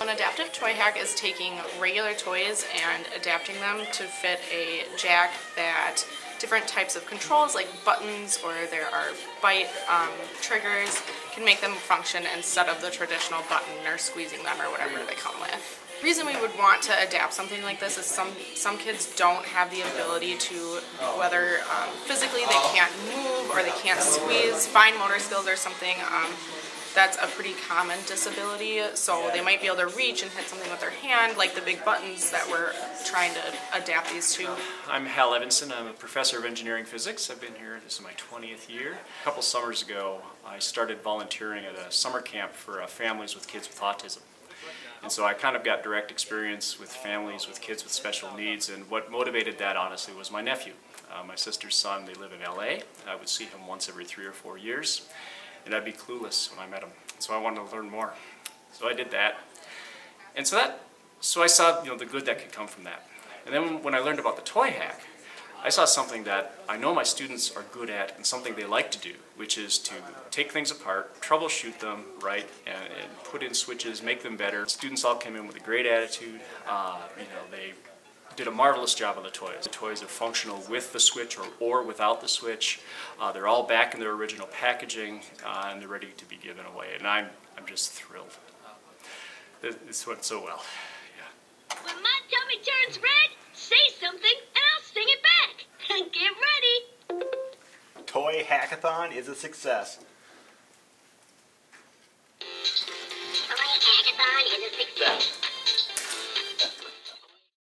An adaptive toy hack is taking regular toys and adapting them to fit a jack that different types of controls like buttons or there are bite um, triggers can make them function instead of the traditional button or squeezing them or whatever they come with. The reason we would want to adapt something like this is some some kids don't have the ability to whether um, physically they can't move or they can't squeeze fine motor skills or something um, that's a pretty common disability so they might be able to reach and hit something with their hand like the big buttons that we're trying to adapt these to I'm Hal Evensen. I'm a professor of engineering physics. I've been here, this is my 20th year. A couple summers ago, I started volunteering at a summer camp for uh, families with kids with autism. And so I kind of got direct experience with families with kids with special needs, and what motivated that, honestly, was my nephew. Uh, my sister's son, they live in LA. I would see him once every three or four years, and I'd be clueless when I met him. So I wanted to learn more. So I did that. And so that, so I saw, you know, the good that could come from that. And then when I learned about the toy hack, I saw something that I know my students are good at and something they like to do, which is to take things apart, troubleshoot them, right, and, and put in switches, make them better. Students all came in with a great attitude. Uh, you know, they did a marvelous job on the toys. The toys are functional with the switch or, or without the switch. Uh, they're all back in their original packaging uh, and they're ready to be given away. And I'm, I'm just thrilled. This went so well. Yeah. When my tummy turns red, say something and I'll sing it back. Get ready. Toy Hackathon is a success.